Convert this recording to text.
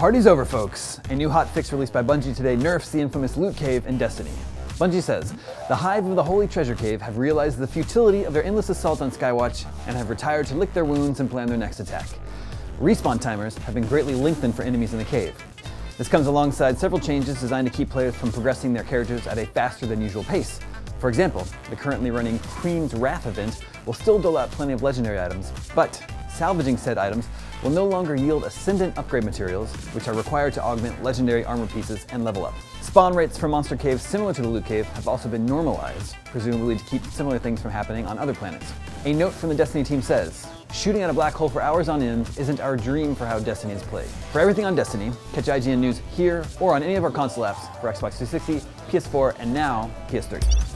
party's over, folks. A new hot fix released by Bungie today nerfs the infamous loot cave in Destiny. Bungie says, the Hive of the Holy Treasure Cave have realized the futility of their endless assault on Skywatch and have retired to lick their wounds and plan their next attack. Respawn timers have been greatly lengthened for enemies in the cave. This comes alongside several changes designed to keep players from progressing their characters at a faster than usual pace. For example, the currently running Queen's Wrath event will still dole out plenty of legendary items, but salvaging said items will no longer yield Ascendant upgrade materials, which are required to augment legendary armor pieces and level up. Spawn rates for monster caves similar to the loot cave have also been normalized, presumably to keep similar things from happening on other planets. A note from the Destiny team says, Shooting at a black hole for hours on end isn't our dream for how Destiny is played. For everything on Destiny, catch IGN News here or on any of our console apps for Xbox 360, PS4, and now PS3.